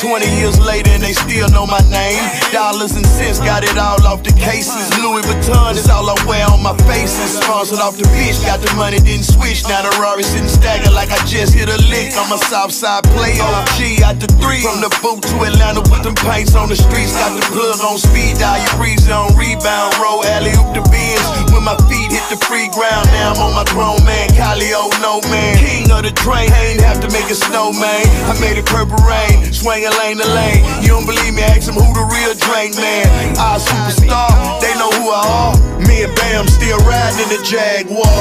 20 years later and they still know my name. Dollars and cents got it all off the cases. Louis Vuitton is all I wear on my face. And sponsored off the bitch, got the money, didn't switch. Now the Rari sitting staggered like I just hit a lick. I'm a Southside player. OG out the three. From the boot to Atlanta with them paints on the streets. Got the plug on speed dial, you breeze on rebound. Roll alley oop the bins. When my feet hit the free ground, now I'm on my grown man, Calio no man. King of the train, ain't have to make a snowman. I made it purple rain, swinging lane to lane. You don't believe me? Ask them who the real drain man. I superstar, they know who I are. Me and Bam still riding in the Jaguar.